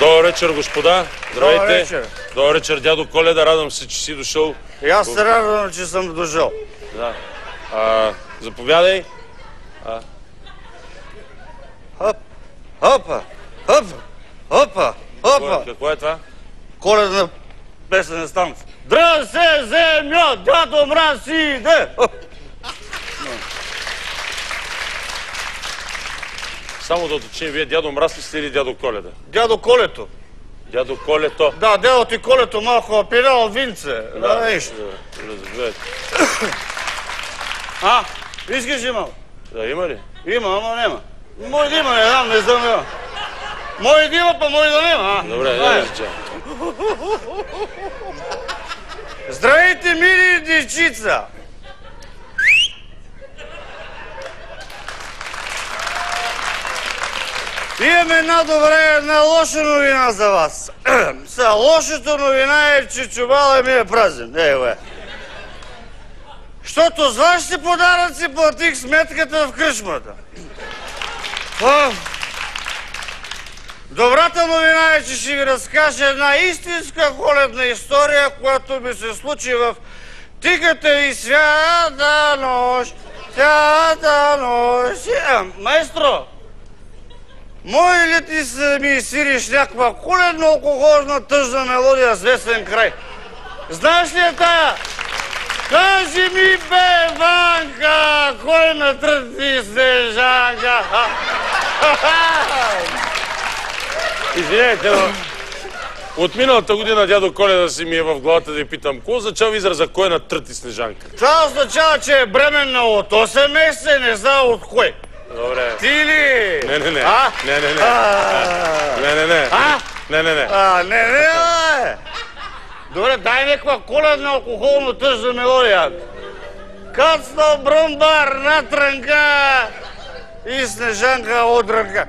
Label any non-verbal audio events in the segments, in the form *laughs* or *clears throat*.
Добър вечер, господа. Здравейте. Добър вечер. Добър вечер, дядо Коледа. Радвам се, че си дошъл. И аз се радвам, че съм дошъл. Да. А, заповядай. Хоп, хопа, хоп, хопа, е, хопа. какво е това? Коледна песен станция. Дрън се земя, дядо мраз иде. Само да уточним, вие дядо Мраз ли сте или дядо Коледа? Дядо Колето. Дядо Колето. Да, дядо ти Колето малко апирал винце. Да, виж. Разбирате. А, искаш има? Да, има ли? Има, ама нема. Мой да има, не знам, не знам, няма. Мой да има, па мой да нема. а? Добре, да, да, Здравейте, мили дечица! Имам една добра и една лоша новина за вас. *clears throat* Са, лошата новина е, че чубала ми е празен. Е. Защото с вашите подаръци платих сметката в кръчмата. А, Добрата новина е, че ще ви разкажа една истинска коледна история, която ми се случи в тихата и свята нощ. Свята нощ. А, Майстро, може ли ти се ми свириш някаква коледна алкохолна тъжна мелодия с весен край? Знаеш ли я тая? Кажи ми, бе, Ванка, кой натръти снежанка? *laughs* Извинете, но от миналата година дядо Коледа си ми е в главата да ви питам, какво означава израза кой е на тръти снежанка? Това означава, че е бременна от 8 месеца и не знае от кой. Добре. Ти ли? Не, не, не. А? Не, не, не. А, Не, не, не. А? Не, не, не. а, не, не, бе. Добре, дай някаква коледна алкохолно тъжна мелодия. Кацна бръмбар на трънка и снежанка от ръка.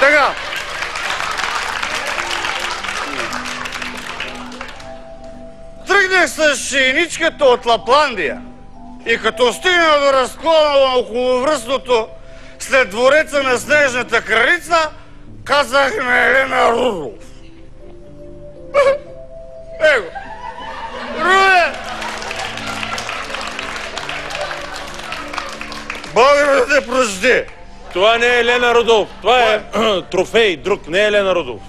Така. Тръгнах с шейничката от Лапландия. И като стигна до разклона на околовръстното след двореца на Снежната кралица, казах на Елена Рудолф. *laughs* Его! Руе! Бог да те прости! Това не е Елена Рудолф. Това е *clears throat* трофей, друг. Не е Елена Рудолф.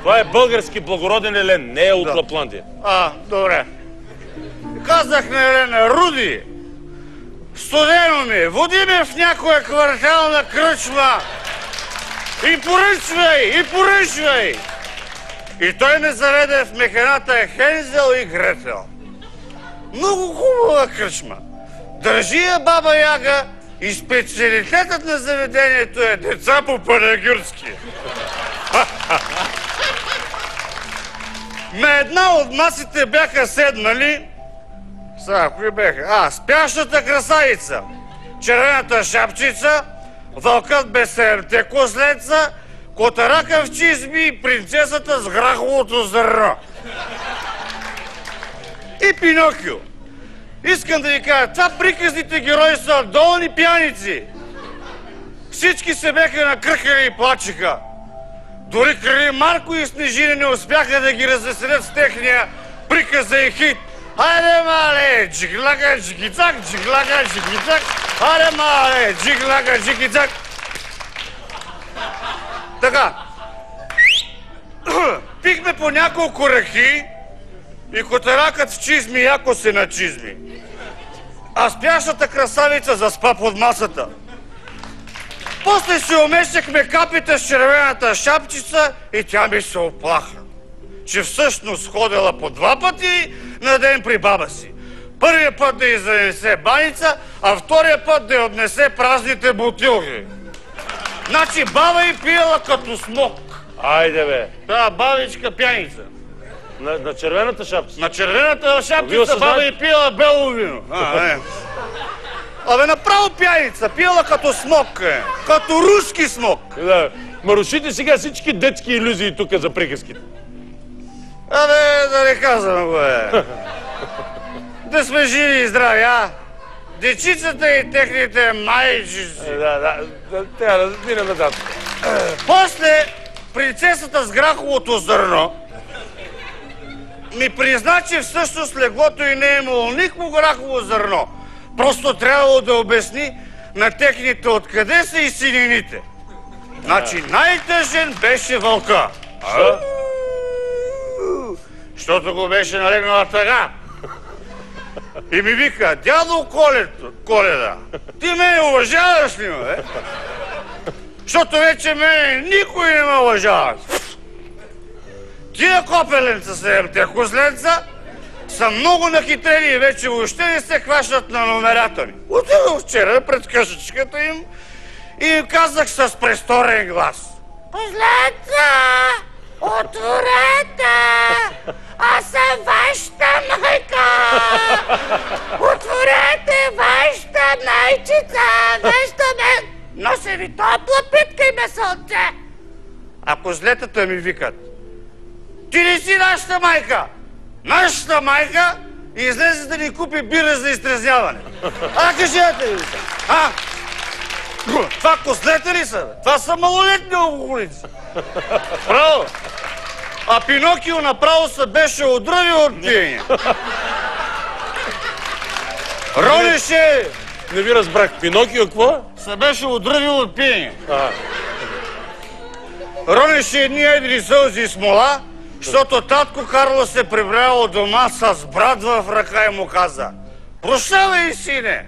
Това е български благороден елен. Не е от Лапландия. А, добре. Казах на Руди, студено ми, води ме в някоя квартална кръчма и поръчвай, и поръчвай. И той ме заведе в механата Хензел и Гретел. Много хубава кръчма. Държи я баба Яга и специалитетът на заведението е деца по панагюрски. *laughs* На една от масите бяха седнали сега, кои беха? А, спящата красавица, червената шапчица, вълкът без седемте кослеца, котарака в чизми и принцесата с граховото зърно. И Пинокио. Искам да ви кажа, това приказните герои са долни пияници. Всички се беха накръхали и плачеха. Дори крали Марко и Снежина не успяха да ги развеселят с техния приказа и хит. Хайде, мале, джиглака, джигицак, джиглака, джигицак. Хайде, мале, джиглака, джигицак. Така. Пихме по няколко ръки и котаракът в чизми яко се начизми. А спящата красавица заспа под масата. После си умещахме капите с червената шапчица и тя ми се оплаха, че всъщност ходила по два пъти на ден при баба си. Първия път да й занесе баница, а втория път да й отнесе празните бутилки. Значи баба й пиела като смок. Айде бе. Та бабичка пяница. На, на червената шапка. На червената осъзнавате- баба й пиела бело вино. А, не. Абе, направо пяница, пиела като смок, е. Като руски смок. Да. Марушите сега всички детски иллюзии тук за приказките. Абе, да не казвам го, е. Да сме живи и здрави, а? Дечицата и техните майчици. Да, да, да, трябва да минем нататък. После принцесата с граховото зърно ми призна, че всъщност леглото и не е имало никакво грахово зърно. Просто трябвало да обясни на техните откъде са и синините. Значи най-тъжен беше вълка. Що? Защото го беше налегнала тъга. И ми вика, дядо Колето, Коледа, ти ме уважаваш ли, ме? Защото вече мене никой не ме уважава. Тия копеленца, седемте козленца, са много нахитрени и вече въобще не се хващат на номерата ми. Отидох вчера пред къщичката им и им казах с престорен глас. Козленца, отворете! Аз съм вашата майка! *laughs* Отворете вашата майчица! Вашата ме... Нося ви топла питка и месълце! А козлетата ми викат. Ти не си нашата майка! Нашата майка излезе да ни купи бира за изтрезняване. А, кажете ви се! А? Това козлета ли са? Това са малолетни алкохолици. Право. А Пинокио направо се беше отръвил от пиене. Ронеше Не ви разбрах. Пинокио какво? се беше отръвил от пиене. Ронеше едни едри сълзи смола, защото татко Карло се прибрал дома с брат в ръка и му каза Прощавай, сине!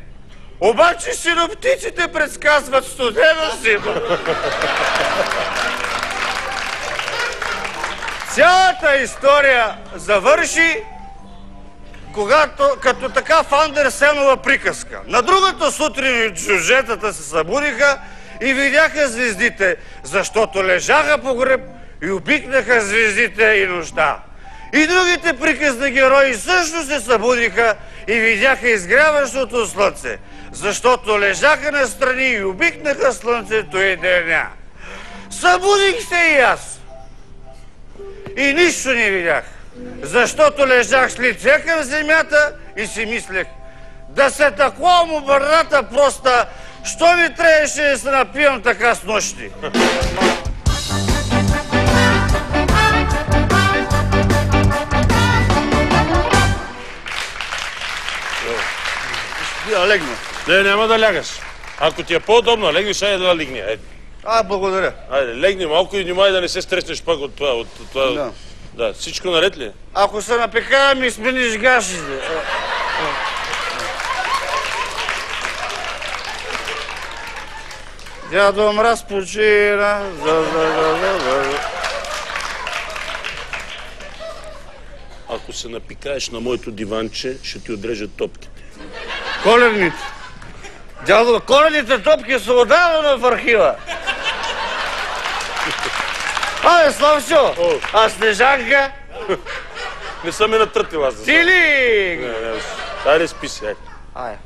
Обаче синоптиците предсказват студена зима. *laughs* Цялата история завърши когато, като така в Андерсенова приказка. На другата сутрин джужетата се събудиха и видяха звездите, защото лежаха по гръб и обикнаха звездите и нощта. И другите приказни герои също се събудиха и видяха изгряващото слънце, защото лежаха настрани и обикнаха слънцето и деня. Събудих се и аз. И нищо не видях, защото лежах с лице към земята и си мислех, да се такова му бърната проста, що ми трябваше да се напивам така с нощи? Я легна. не, няма да лягаш. Ако ти е по-удобно, легнеш, айде да легни. Айде. А, благодаря. Айде, легни малко и внимай да не се стреснеш пак от това. От това. Да. да. всичко наред ли? е? Ако се напекая, ми смениш гашите. Дядо мраз почина. За, за, за, за. Ако се напикаеш на моето диванче, ще ти отрежат топките. Коледните. Дядо, коледните топки са отдавана в архива. Абе, Славчо, О. а Снежанка? Не съм ме натрътил аз. да Ти ли? Не, не, айде спи се. айде. Ай.